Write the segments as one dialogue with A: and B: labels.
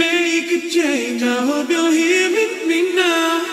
A: make a change. I hope you're hearing me now.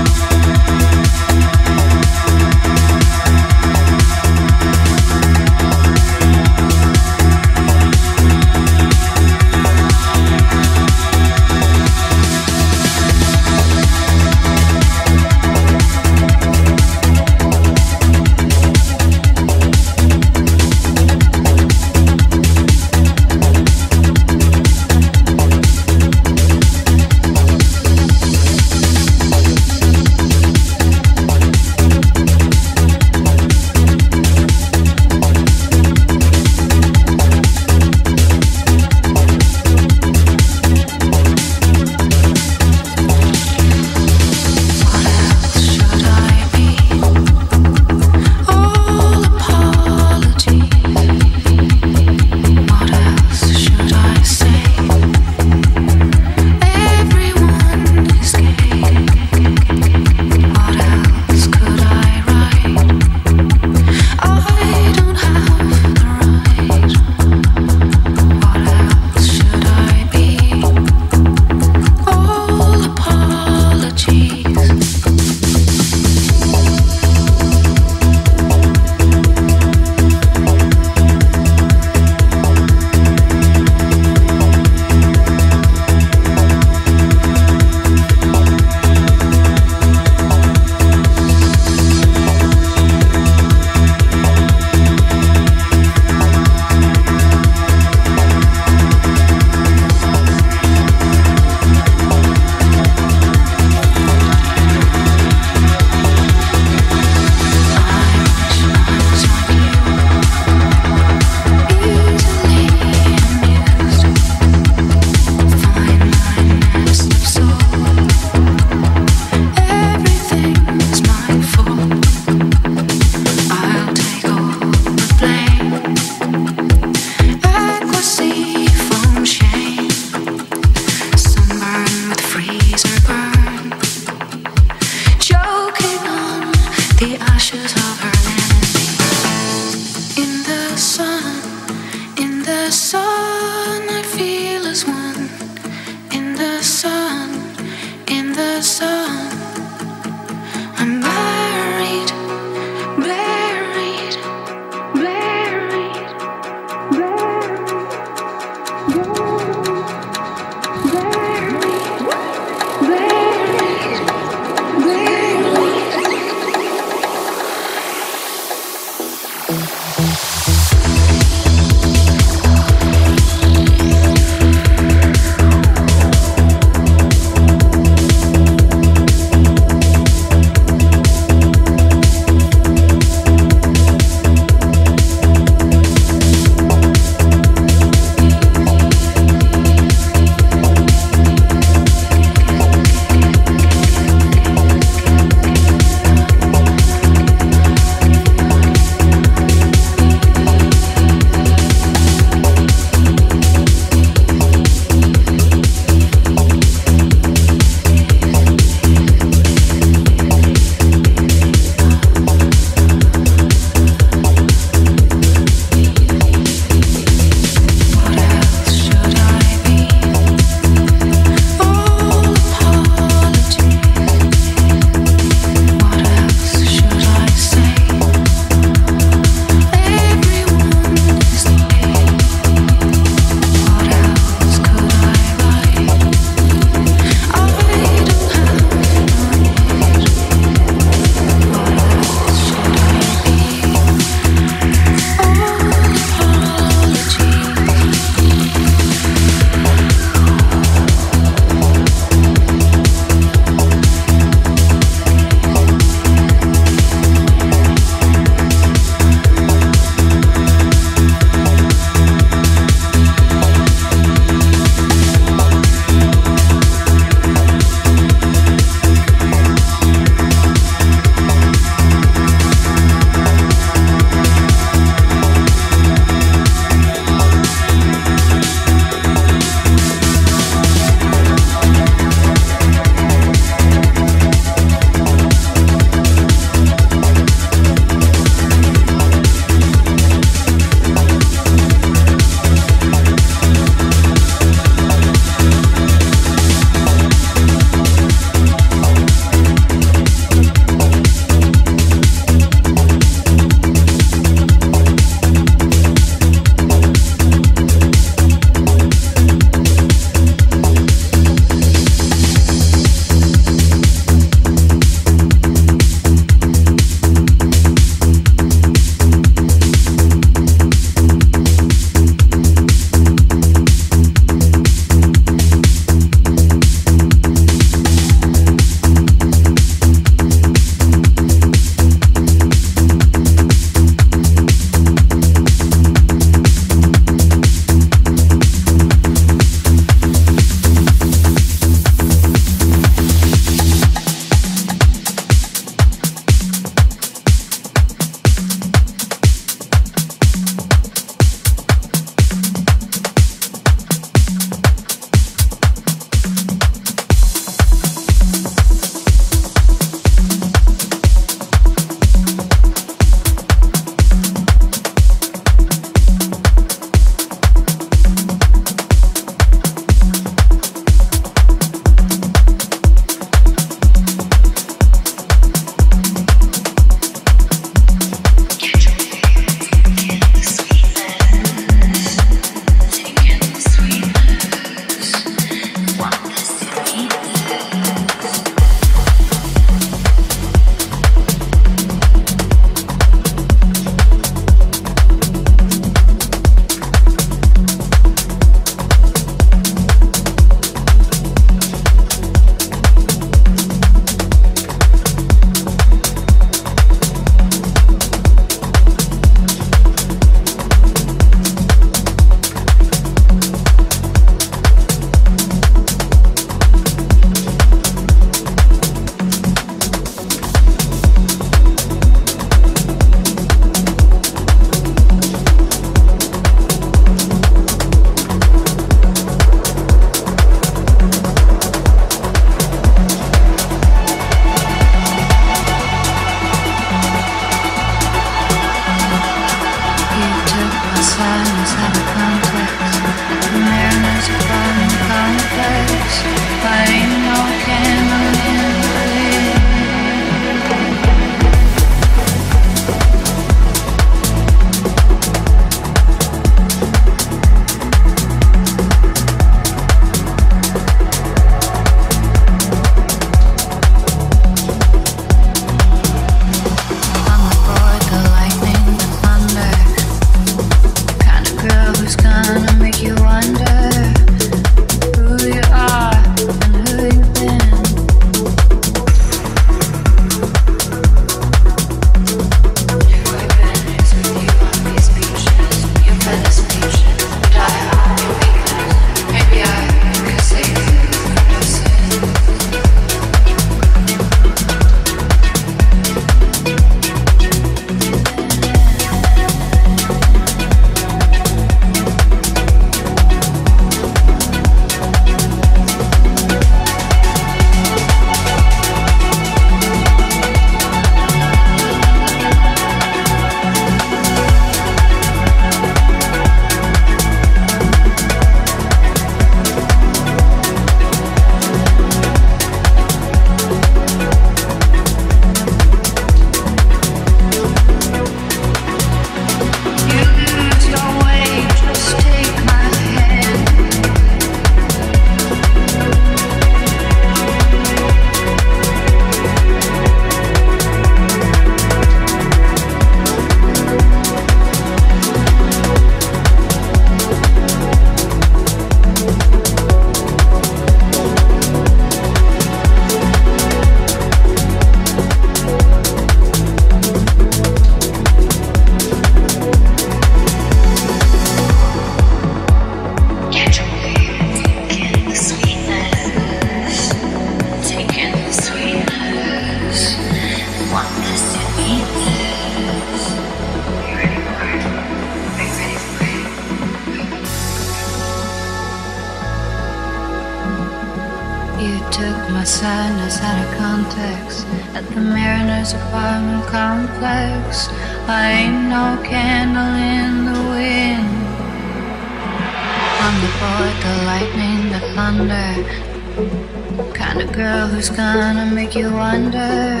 A: Kind of girl who's gonna make you wonder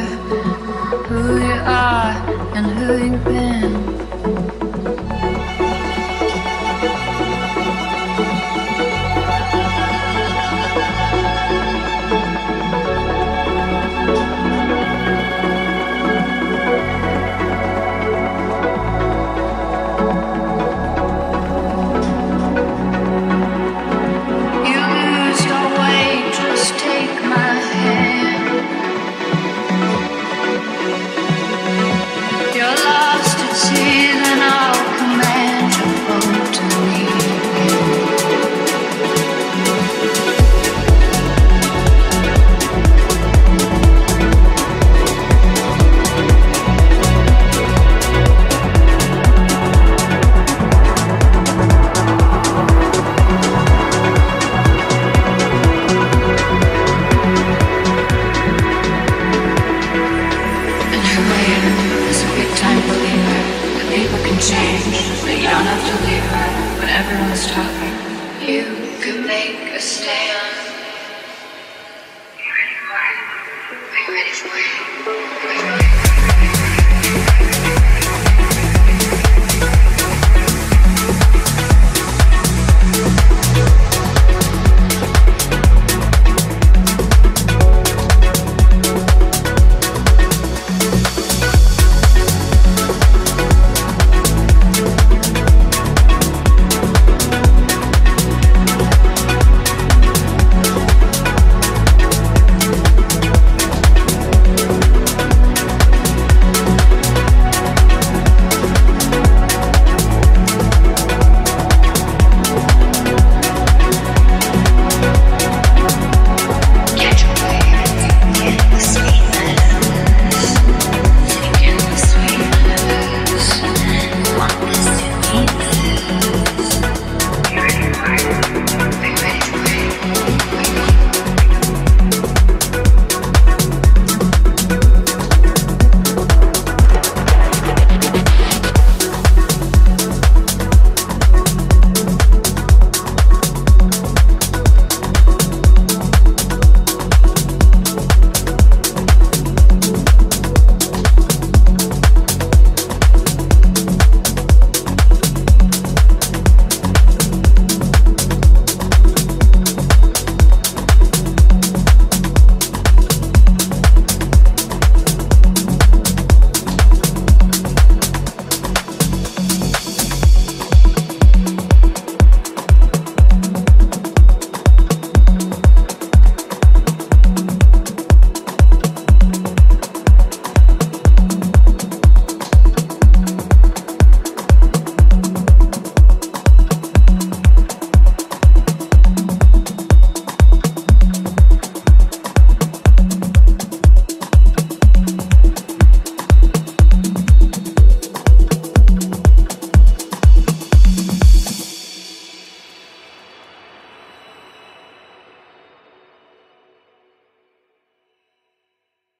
A: who you are and who you've been.